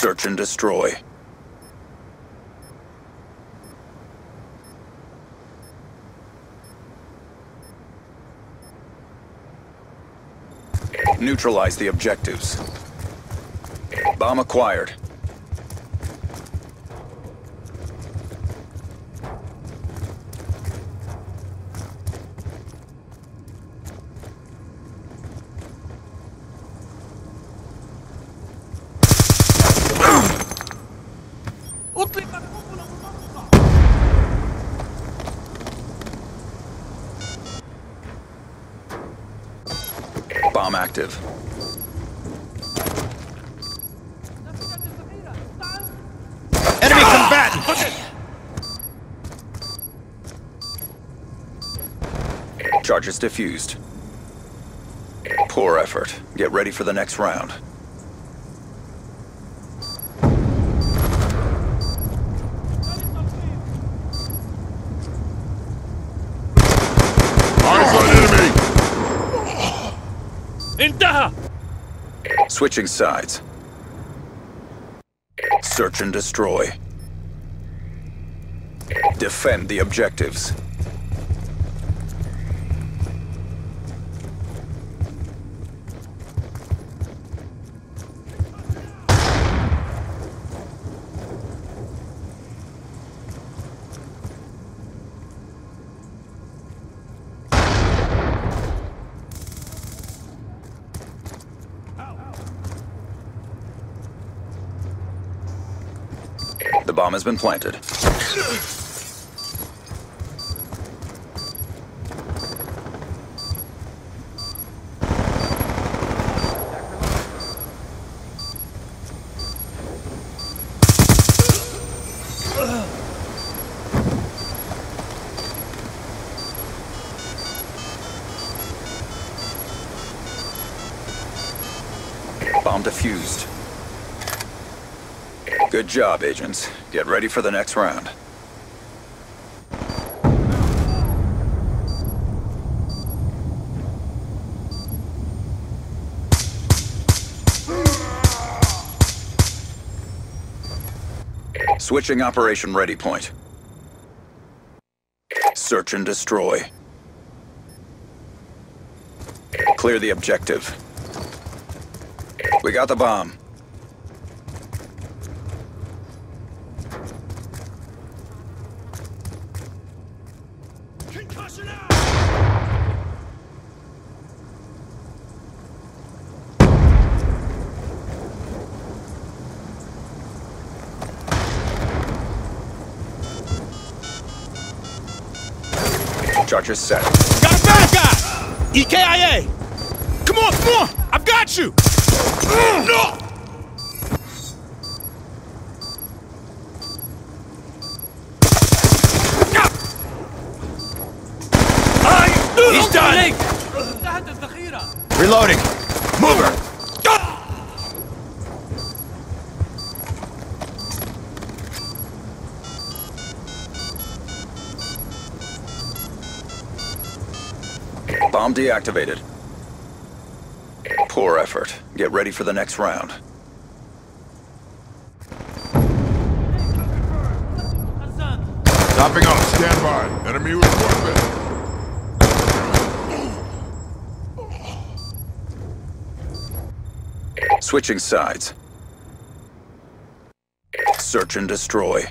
Search and destroy. Neutralize the objectives. Bomb acquired. Bomb active. Enemy combatant! Charges diffused. Poor effort. Get ready for the next round. Switching sides. Search and destroy. Defend the objectives. The bomb has been planted. Bomb defused. Good job, agents. Get ready for the next round. Switching operation ready point. Search and destroy. Clear the objective. We got the bomb. Infrastructure set. Got a bad guy! EKIA! Come on, come on! I've got you! No! He's done! Reloading! Mover! Bomb deactivated. Poor effort. Get ready for the next round. Stopping off. Stand by. Enemy reported. Switching sides. Search and destroy.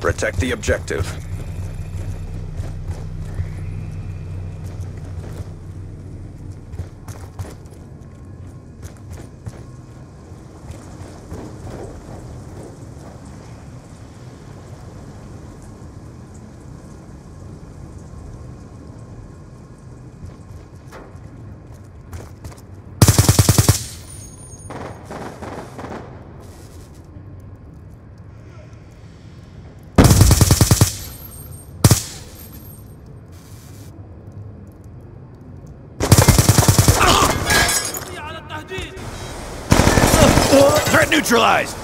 Protect the objective. Threat neutralized!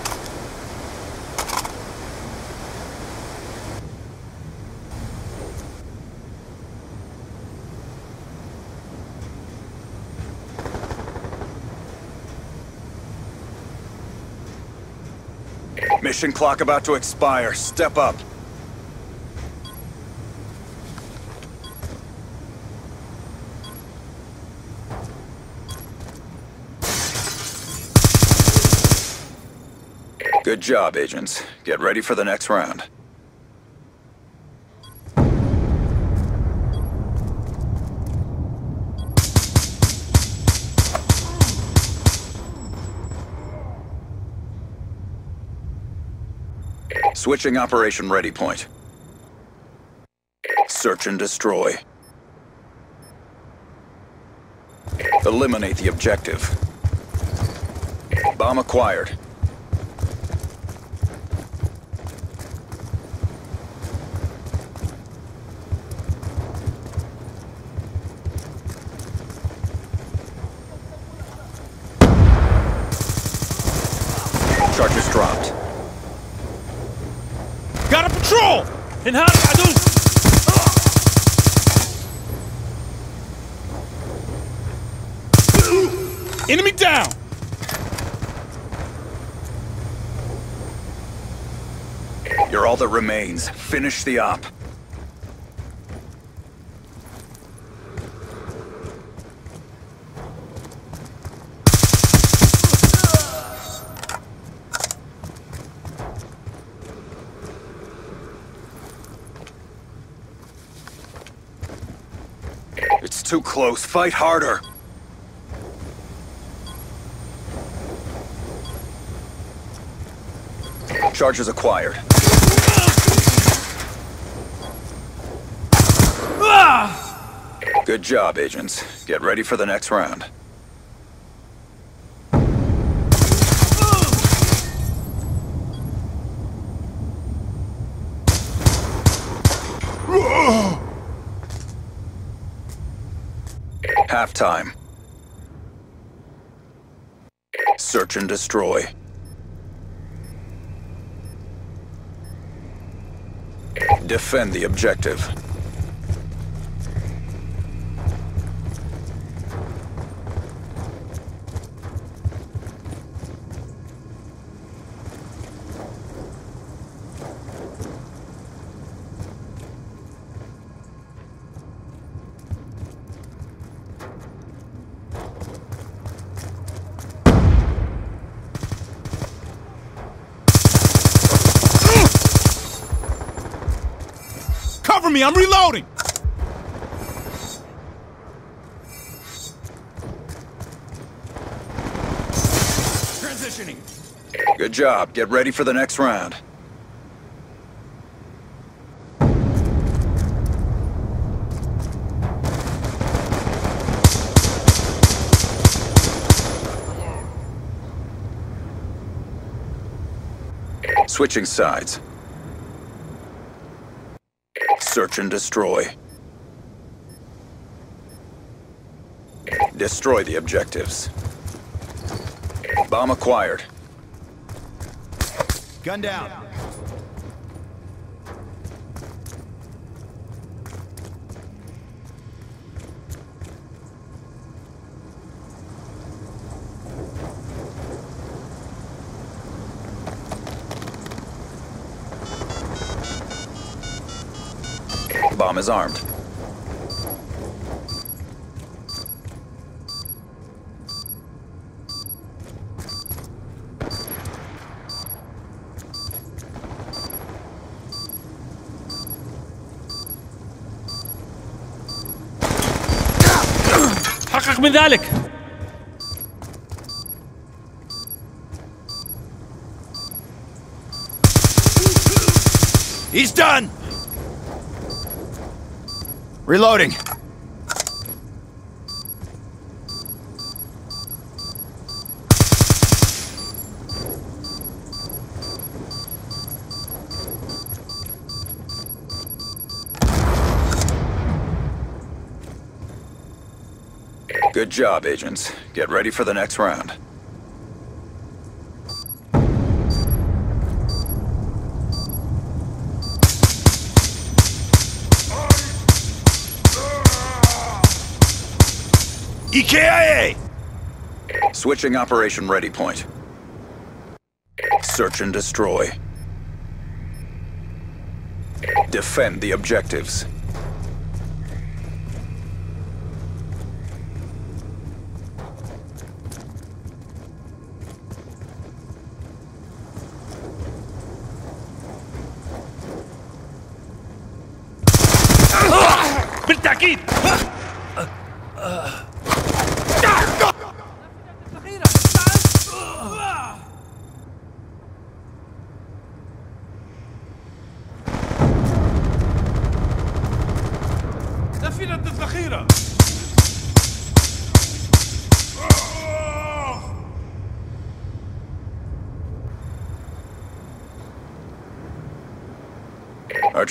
Mission clock about to expire. Step up. Good job, agents. Get ready for the next round. Switching operation ready point. Search and destroy. Eliminate the objective. Bomb acquired. dropped. Got a patrol! And how do I do? Enemy down! You're all that remains. Finish the op. too close. Fight harder. Charges acquired. Good job, agents. Get ready for the next round. Halftime. Search and destroy. Defend the objective. Me, I'm reloading! Transitioning. Good job. Get ready for the next round. Switching sides. Search and destroy. Destroy the objectives. Bomb acquired. Gun down. Bomb is armed. حقق من ذلك He's done! Reloading. Good job, agents. Get ready for the next round. Switching operation ready point. Search and destroy. Defend the objectives.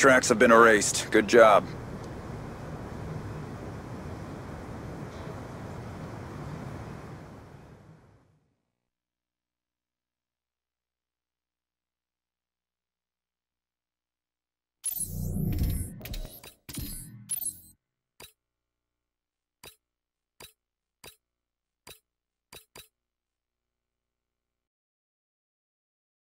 Tracks have been erased. Good job.